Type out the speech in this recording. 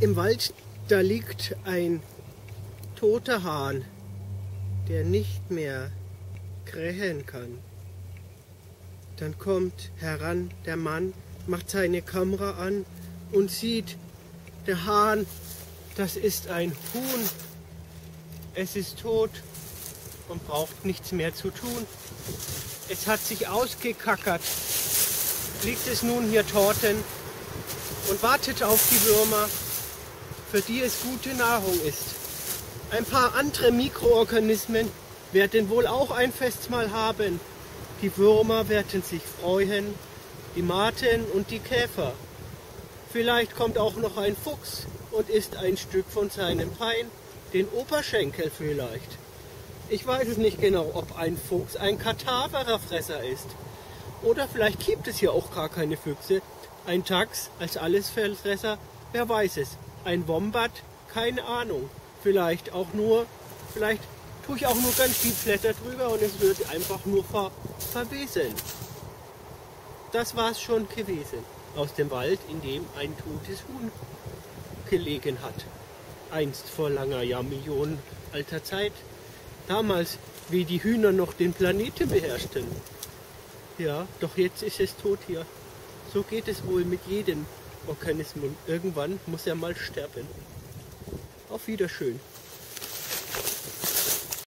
Im Wald, da liegt ein toter Hahn, der nicht mehr krähen kann. Dann kommt heran der Mann, macht seine Kamera an und sieht, der Hahn, das ist ein Huhn. Es ist tot und braucht nichts mehr zu tun. Es hat sich ausgekackert, liegt es nun hier torten und wartet auf die Würmer, für die es gute Nahrung ist. Ein paar andere Mikroorganismen werden wohl auch ein Festmahl haben. Die Würmer werden sich freuen, die Maten und die Käfer. Vielleicht kommt auch noch ein Fuchs und isst ein Stück von seinem Bein, den Oberschenkel vielleicht. Ich weiß es nicht genau, ob ein Fuchs ein Kadavererfresser ist. Oder vielleicht gibt es hier auch gar keine Füchse. Ein Tax als Allesfresser, wer weiß es. Ein Wombat, keine Ahnung. Vielleicht auch nur, vielleicht tue ich auch nur ganz viel Blätter drüber und es wird einfach nur ver verwesen. Das war es schon gewesen. Aus dem Wald, in dem ein totes Huhn gelegen hat. Einst vor langer Jahrmillionen alter Zeit. Damals, wie die Hühner noch den Planeten beherrschten. Ja, doch jetzt ist es tot hier. So geht es wohl mit jedem Organismus. Irgendwann muss er mal sterben. Auf Wiederschön.